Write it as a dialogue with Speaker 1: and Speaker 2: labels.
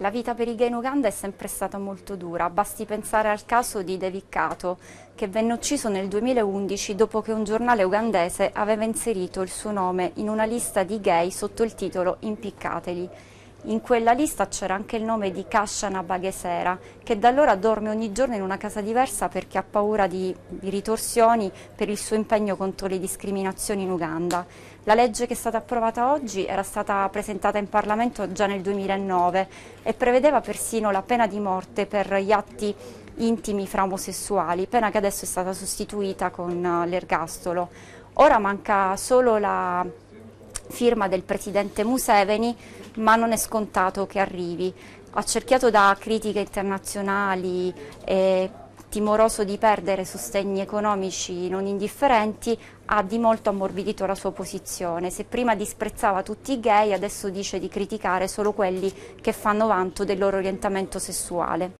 Speaker 1: La vita per i gay in Uganda è sempre stata molto dura, basti pensare al caso di David Kato, che venne ucciso nel 2011 dopo che un giornale ugandese aveva inserito il suo nome in una lista di gay sotto il titolo Impiccateli. In quella lista c'era anche il nome di Kashana Baghesera, che da allora dorme ogni giorno in una casa diversa perché ha paura di, di, ritorsioni per il suo impegno contro le discriminazioni in Uganda. La legge che è stata approvata oggi era stata presentata in Parlamento già nel 2009 e prevedeva persino la pena di morte per gli atti intimi fra omosessuali, pena che adesso è stata sostituita con l'ergastolo. Ora manca solo la firma del presidente Museveni, ma non è scontato che arrivi. Accerchiato da critiche internazionali e timoroso di perdere sostegni economici non indifferenti, ha di molto ammorbidito la sua posizione. Se prima disprezzava tutti i gay, adesso dice di criticare solo quelli che fanno vanto del loro orientamento sessuale.